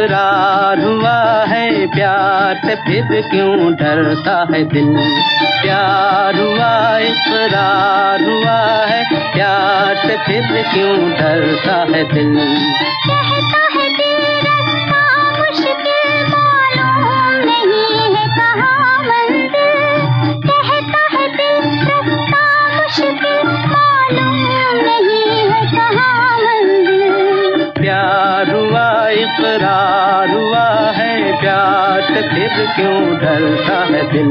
तकरार हुआ है प्यार से, फिर क्यों डरता है दिल? प्यार हुआ इकरार हुआ है प्यार से, फिर क्यों डरता है दिल? क्यों ढलता है दिल?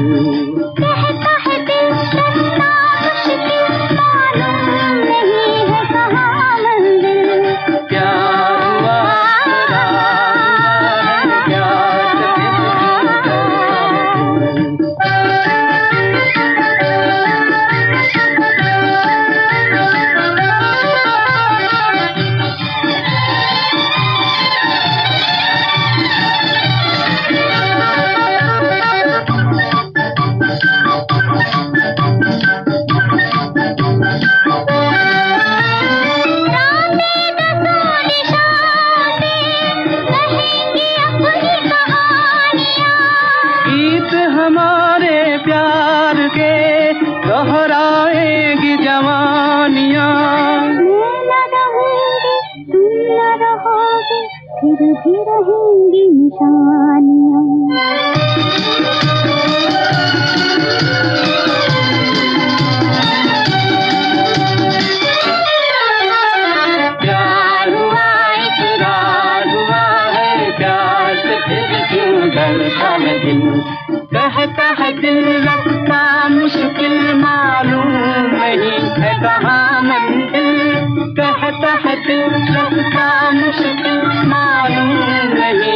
you. फिर भी रहेंगी निशानियाँ दिल? कहता दिल रखता मुश्किल मालूम नहीं है कहा मन है तू सब काम मालूम नहीं।